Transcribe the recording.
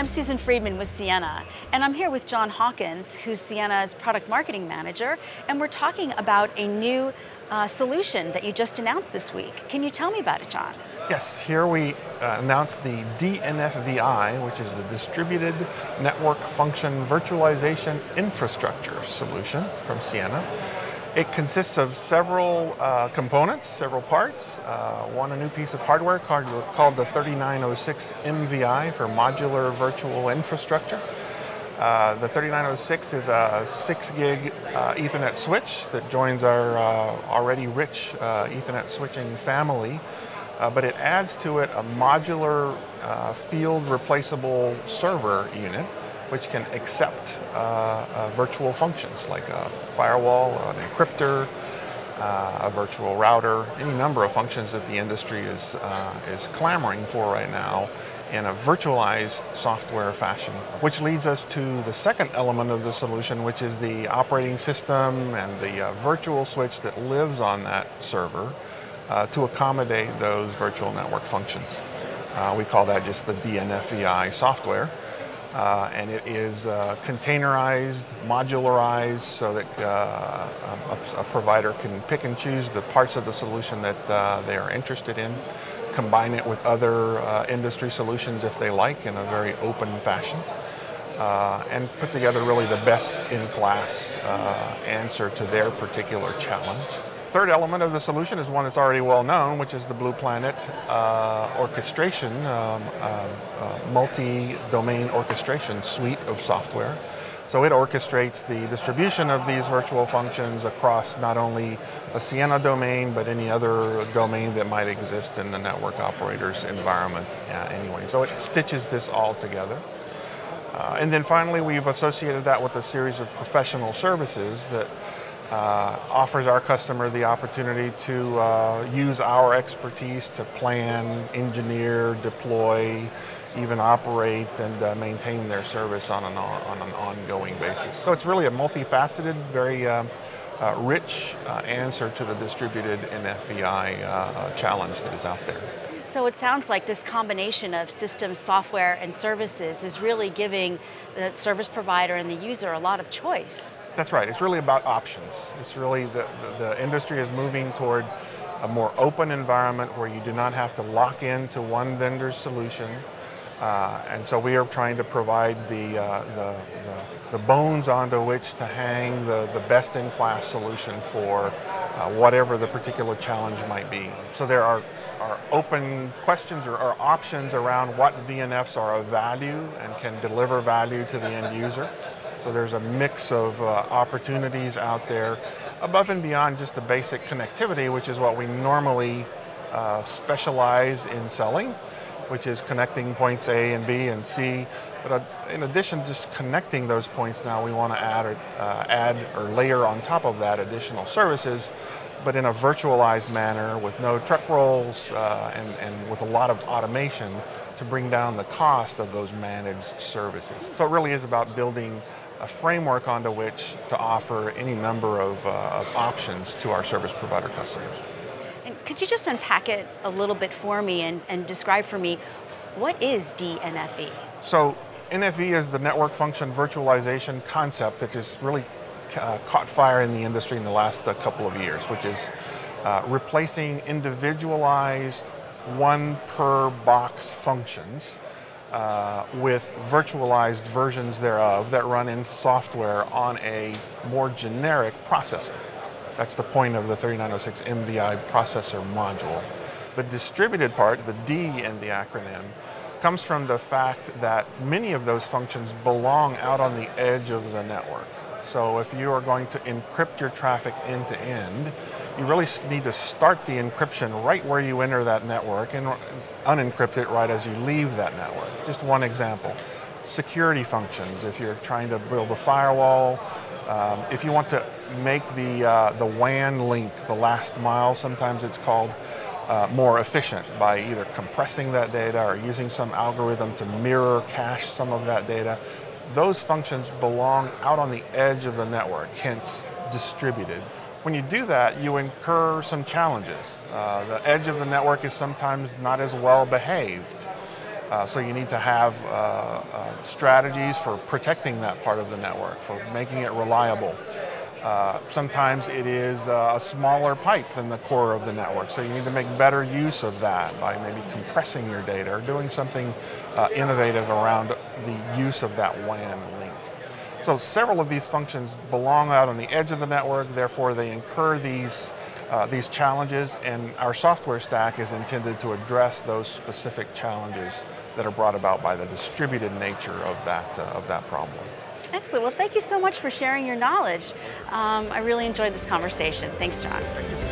I'm Susan Friedman with Ciena, and I'm here with John Hawkins, who's Ciena's product marketing manager, and we're talking about a new uh, solution that you just announced this week. Can you tell me about it, John? Yes, here we uh, announced the DNFVI, which is the Distributed Network Function Virtualization Infrastructure solution from Ciena. It consists of several uh, components, several parts. Uh, one, a new piece of hardware called, called the 3906 MVI for Modular Virtual Infrastructure. Uh, the 3906 is a 6 gig uh, Ethernet switch that joins our uh, already rich uh, Ethernet switching family, but it adds to it a modular field replaceable server unit which can accept uh, uh, virtual functions like a firewall, an encryptor, uh, a virtual router, any number of functions that the industry is, uh, is clamoring for right now in a virtualized software fashion. Which leads us to the second element of the solution, which is the operating system and the uh, virtual switch that lives on that server uh, to accommodate those virtual network functions. we call that just the DNFVI software. Uh, and it is uh, containerized, modularized, so that uh, a, a, provider can pick and choose the parts of the solution that uh, they are interested in, combine it with other uh, industry solutions if they like in a very open fashion, uh, and put together really the best in class answer to their particular challenge third element of the solution is one that's already well known, which is the Blue Planet uh, orchestration, um, uh, uh, multi-domain orchestration suite of software. So it orchestrates the distribution of these virtual functions across not only a Ciena domain, but any other domain that might exist in the network operator's environment uh, anyway. So it stitches this all together. Uh, and then finally, we've associated that with a series of professional services that uh, offers our customer the opportunity to uh, use our expertise to plan, engineer, deploy, even operate and uh, maintain their service on an, on an ongoing basis. So it's really a multifaceted, very uh, uh, rich uh, answer to the distributed NFVI challenge that is out there. So it sounds like this combination of systems, software, and services is really giving the service provider and the user a lot of choice. That's right. It's really about options. It's really the, the, the industry is moving toward a more open environment where you do not have to lock into one vendor's solution. Uh, and so we are trying to provide the, uh, the, the, the, bones onto which to hang the, the best-in-class solution for uh, whatever the particular challenge might be. So there are are open questions or, or, options around what VNFs are of value and can deliver value to the end user. So there's a mix of uh, opportunities out there above and beyond just the basic connectivity, which is what we normally uh, specialize in selling, which is connecting points A and B and C. But uh, in addition to just connecting those points now, we want to add, uh, add or layer on top of that additional services but in a virtualized manner with no truck rolls uh, and, and with a lot of automation to bring down the cost of those managed services. So it really is about building a framework onto which to offer any number of, uh, of options to our service provider customers. And could you just unpack it a little bit for me and, and describe for me what is DNFV? So NFV is the network function virtualization concept that is really uh, caught fire in the industry in the last uh, couple of years, which is uh, replacing individualized one per box functions uh, with virtualized versions thereof that run in software on a more generic processor. That's the point of the 3906 MVI processor module. The distributed part, the D in the acronym, comes from the fact that many of those functions belong out on the edge of the network. So if you are going to encrypt your traffic end to end, you really need to start the encryption right where you enter that network and unencrypt it right as you leave that network. Just one example. Security functions, if you're trying to build a firewall, um, if you want to make the, uh, the WAN link, the last mile, sometimes it's called, uh, more efficient by either compressing that data or using some algorithm to mirror cache some of that data those functions belong out on the edge of the network, hence distributed. When you do that, you incur some challenges. Uh, the edge of the network is sometimes not as well behaved. Uh, so you need to have uh, uh, strategies for protecting that part of the network, for making it reliable. Uh, sometimes it is uh, a smaller pipe than the core of the network, so you need to make better use of that by maybe compressing your data or doing something innovative around the use of that WAN link. So several of these functions belong out on the edge of the network, therefore they incur these, uh, these challenges and our software stack is intended to address those specific challenges that are brought about by the distributed nature of that, uh, of that problem. Excellent. Well, thank you so much for sharing your knowledge. Um, I really enjoyed this conversation. Thanks, John. Thank.